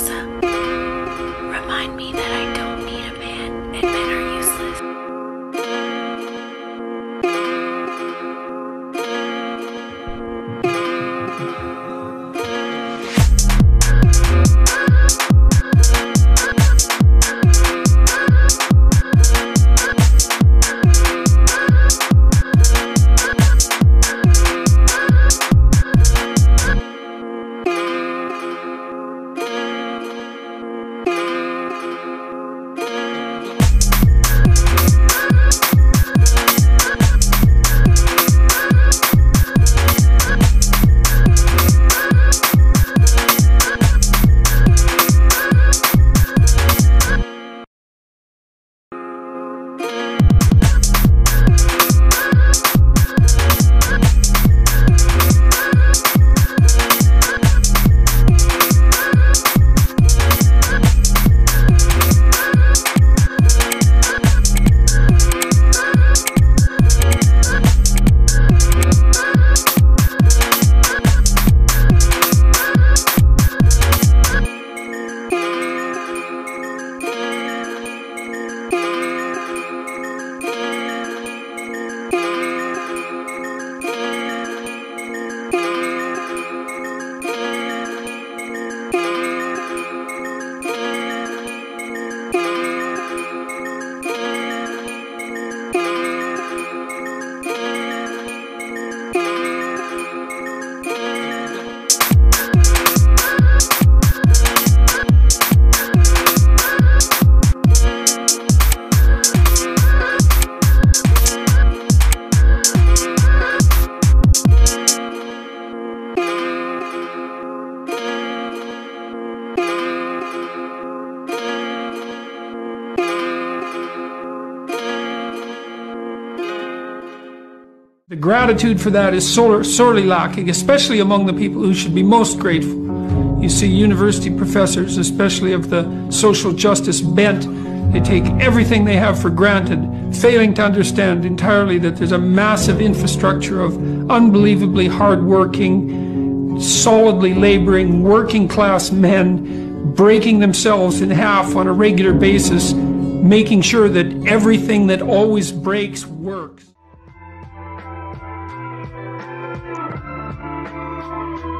Alexa, remind me that The gratitude for that is sorely lacking, especially among the people who should be most grateful. You see, university professors, especially of the social justice bent, they take everything they have for granted, failing to understand entirely that there's a massive infrastructure of unbelievably hardworking, solidly laboring, working class men breaking themselves in half on a regular basis, making sure that everything that always breaks works. Música